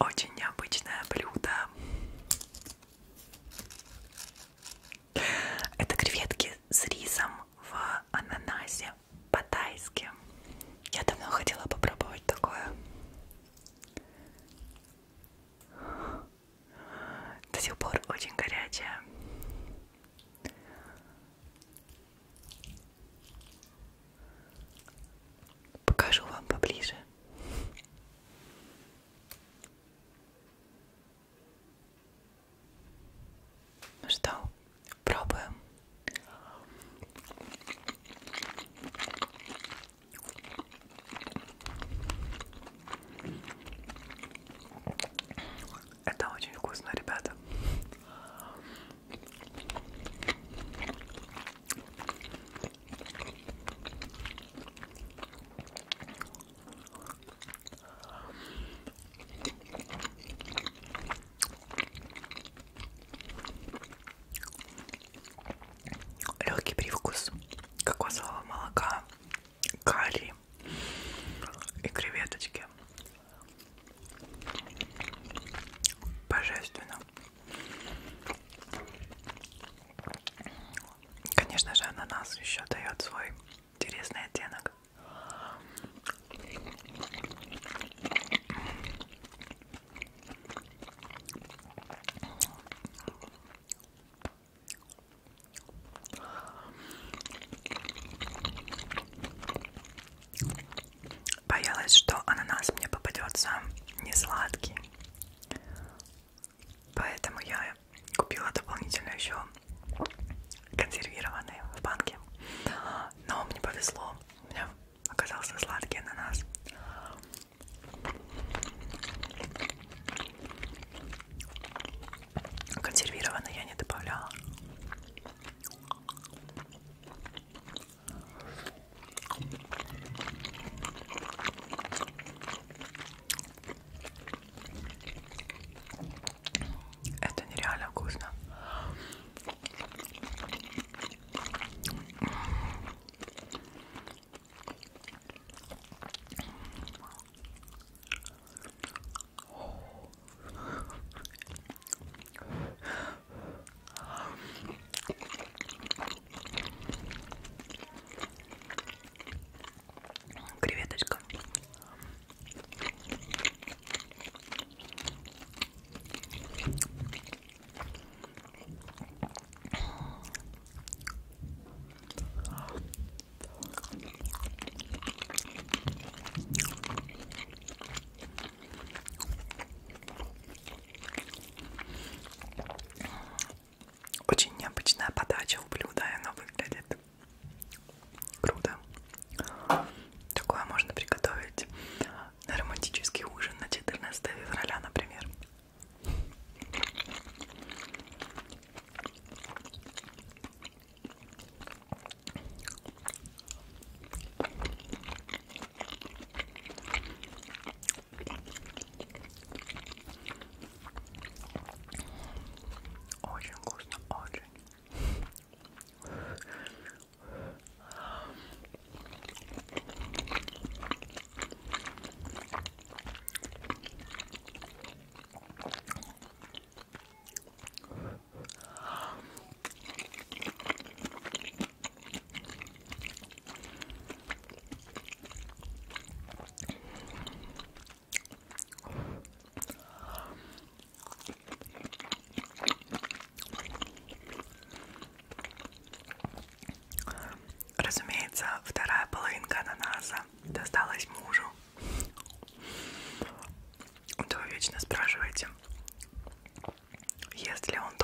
очень необычное блюдо. Это креветки с рисом в ананасе по-тайски. Я давно хотела попробовать такое. До сих пор очень горячее. Покажу вам поближе. ананаса, вторая половинка ананаса досталась мужу. То вы вечно спрашиваете, ест ли он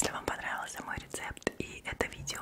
Если вам понравился мой рецепт и это видео,